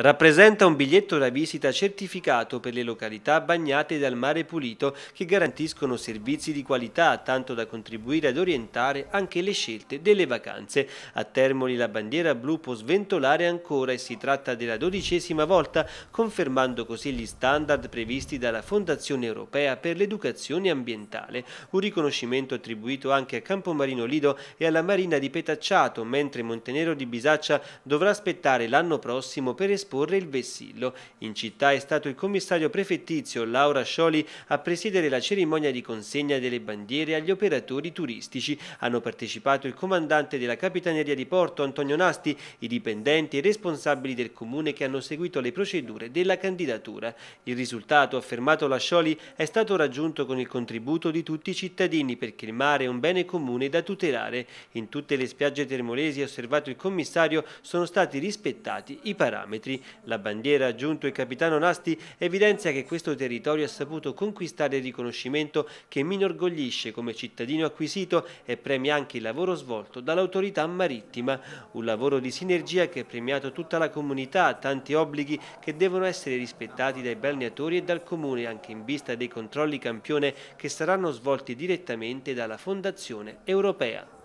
rappresenta un biglietto da visita certificato per le località bagnate dal mare pulito che garantiscono servizi di qualità tanto da contribuire ad orientare anche le scelte delle vacanze. A Termoli la bandiera blu può sventolare ancora e si tratta della dodicesima volta confermando così gli standard previsti dalla Fondazione Europea per l'Educazione Ambientale, un riconoscimento attribuito anche a Campomarino Lido e alla Marina di Petacciato, mentre Montenero di Bisaccia dovrà aspettare l'anno prossimo per esporre esporre il vessillo. In città è stato il commissario prefettizio Laura Scioli a presiedere la cerimonia di consegna delle bandiere agli operatori turistici. Hanno partecipato il comandante della Capitaneria di Porto Antonio Nasti, i dipendenti e responsabili del comune che hanno seguito le procedure della candidatura. Il risultato, affermato la Scioli, è stato raggiunto con il contributo di tutti i cittadini perché il mare è un bene comune da tutelare. In tutte le spiagge termolesi, osservato il commissario, sono stati rispettati i parametri. La bandiera aggiunto il capitano Nasti evidenzia che questo territorio ha saputo conquistare il riconoscimento che mi inorgoglisce come cittadino acquisito e premia anche il lavoro svolto dall'autorità marittima, un lavoro di sinergia che ha premiato tutta la comunità, tanti obblighi che devono essere rispettati dai balneatori e dal comune anche in vista dei controlli campione che saranno svolti direttamente dalla Fondazione Europea.